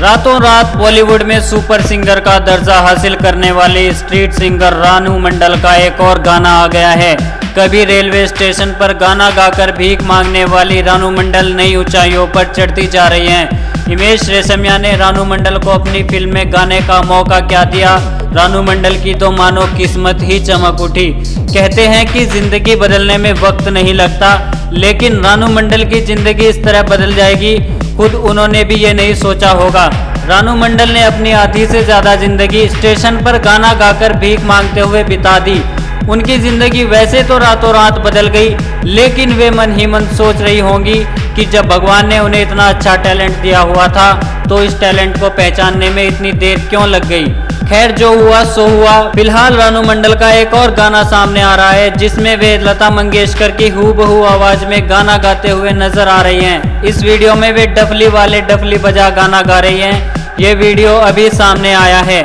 रातों रात बॉलीवुड में सुपर सिंगर का दर्जा हासिल करने वाली स्ट्रीट सिंगर रानू मंडल का एक और गाना आ गया है। कभी रेलवे स्टेशन पर गाना गाकर भीख मांगने वाली रानू मंडल नई ऊंचाइयों पर चढ़ती जा रही हैं। हिमेश रेशमिया ने रानू मंडल को अपनी फ़िल्म में गाने का मौका क्या दिया? रानू मंडल की तो मानो किस्मत ही चमक उठी। कहते हैं कि ज़िंदगी बदलने में वक्त नहीं लगता, लेकिन रानू मंडल की ज़िंदगी इस तरह बदल जाएगी खुद उन्होंने भी ये नहीं सोचा होगा। रानू मंडल ने अपनी आधी से ज़्यादा ज़िंदगी स्टेशन पर गाना गाकर भीख मांगते हुए बिता दी। उनकी ज़िंदगी वैसे तो रातों रात बदल गई, लेकिन वे मन ही मन सोच रही होंगी कि जब भगवान ने उन्हें इतना अच्छा टैलेंट दिया हुआ था तो इस टैलेंट को पहचानने में इतनी देर क्यों लग गई? खैर, जो हुआ, सो हुआ। फ़िलहाल रानू मंडल का एक और गाना सामने आ रहा है, जिसमें वे लता मंगेशकर की हूबहू आवाज़ में गाना गाते हुए नज़र आ रही हैं। इस वीडियो में वे डफली वाले डफली बजा गाना गा रही हैं। ये वीडियो अभी सामने आया है।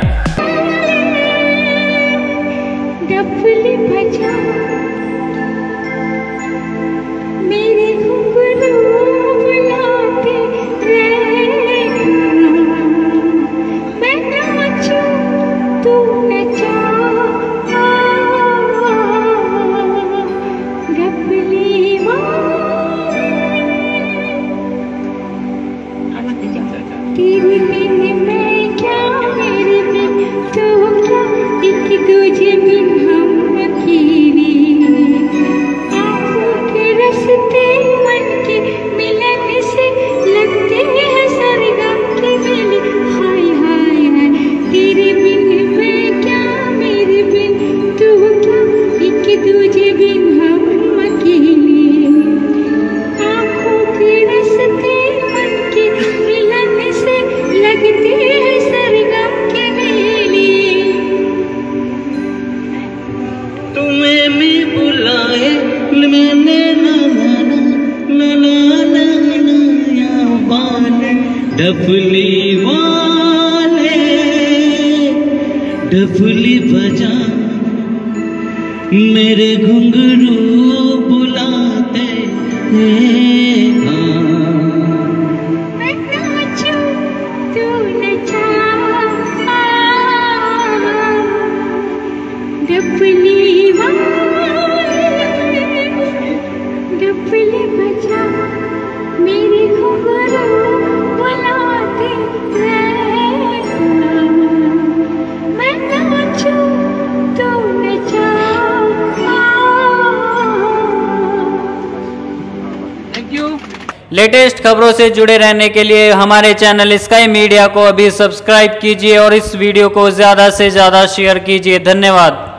डफली वाले डफली बजा। मेरे घुंघरू बुलाते डफली वाले लेटेस्ट खबरों से जुड़े रहने के लिए हमारे चैनल स्काई मीडिया को अभी सब्सक्राइब कीजिए और इस वीडियो को ज़्यादा से ज़्यादा शेयर कीजिए। धन्यवाद।